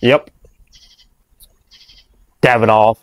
Yep. Davidoff.